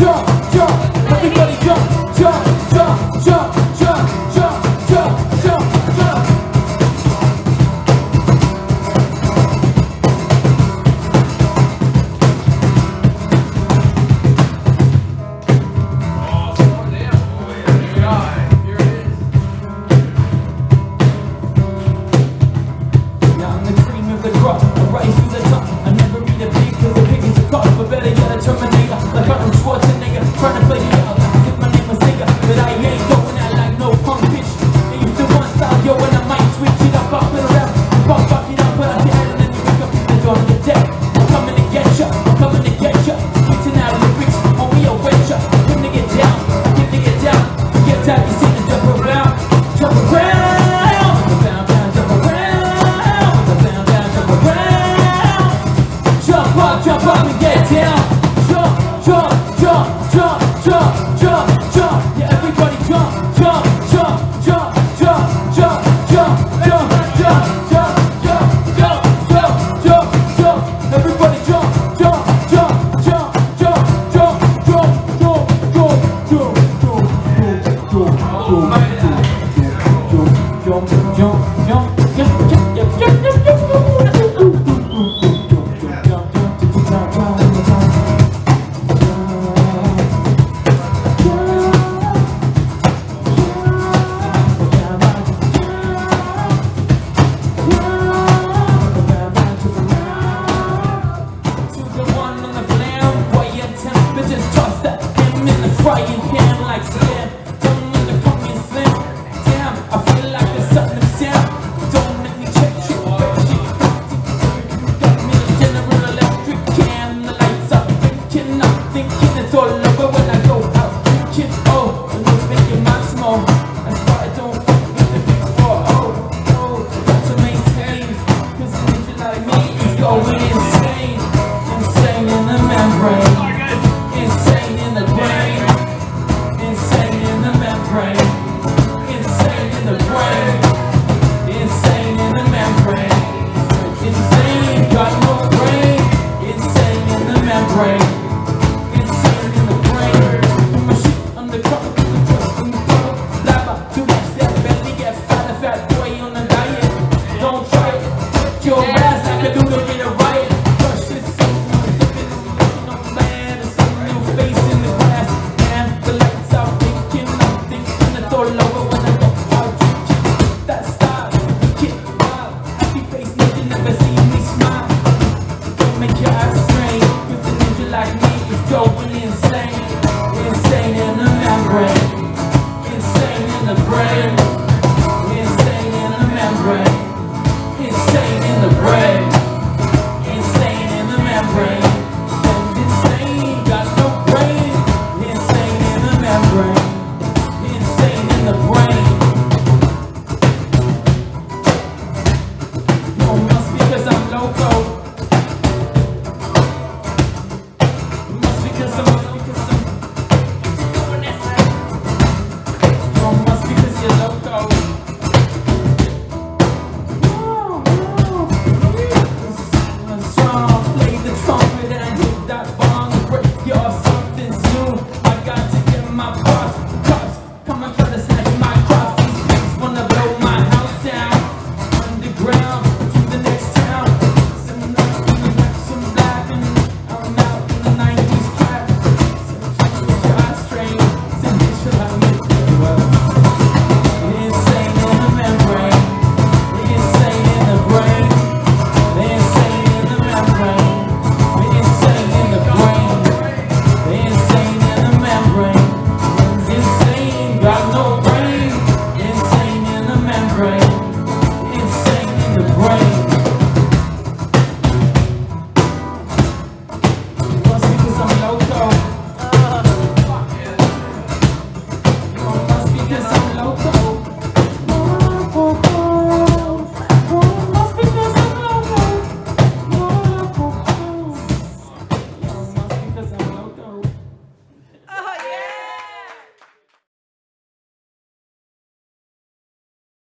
자. Out like So insane, insane in the membrane.